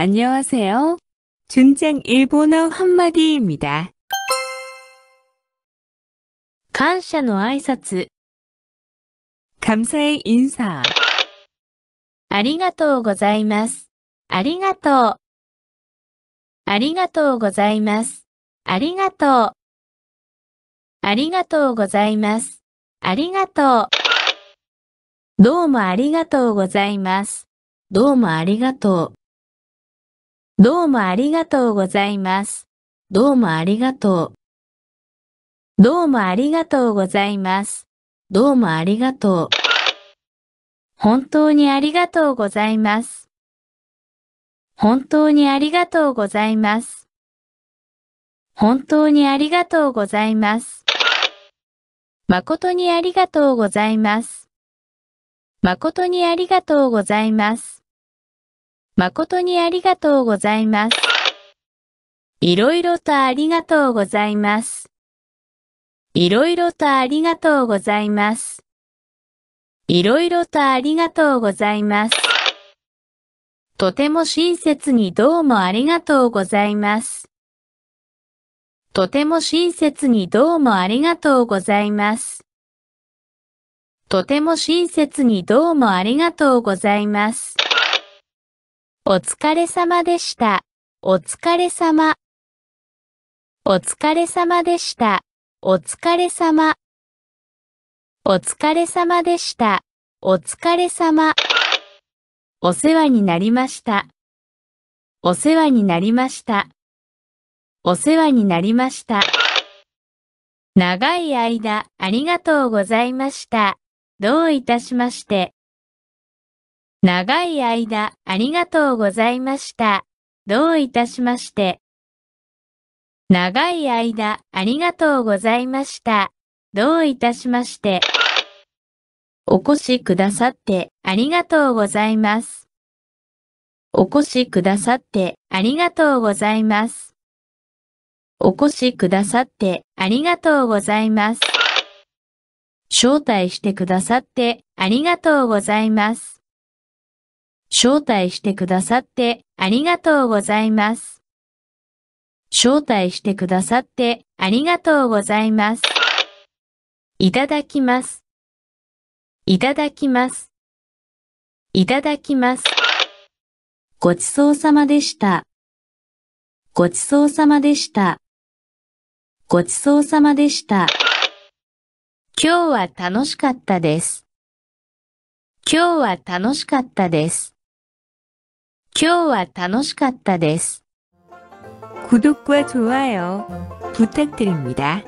안녕하세요. 준장 일본어 한마디입니다. 感謝の挨拶、 감사의 인사. ありがとうございます。ありがとう。ありがとうございます。ありがとう。ありがとうございます。ありがとう。どうもありがとうございます。どうもありがとう。 どうもありがとうございます。どうもありがとう。どうもありがとうございます。どうもありがとう。本当にありがとうございます。本当にありがとうございます。本当にありがとうございます。誠にありがとうございます。誠にありがとうございます。誠にありがとうございます。いろいろとありがとうございます。いろいろとありがとうございます。いろいろとありがとうございます。とても親切にどうもありがとうございます。とても親切にどうもありがとうございます。とても親切にどうもありがとうございます。お疲れ様でした。お疲れ様。お疲れ様でした。お疲れ様。お疲れ様でした。お疲れ様。お世話になりました。お世話になりました。お世話になりました。長い間、ありがとうございました。どういたしまして。長い間、ありがとうございました。どういたしまして。長い間、ありがとうございました。どういたしまして。お越しくださってありがとうございます。お越しくださってありがとうございます。お越しくださってありがとうございます。招待してくださってありがとうございます。招待してくださってありがとうございます。招待してくださってありがとうございます。いただきます。いただきます。いただきます。ごちそうさまでした。ごちそうさまでした。ごちそうさまでした。今日は楽しかったです。今日は楽しかったです。今日は楽しかったです。 구독과 좋아요 부탁드립니다.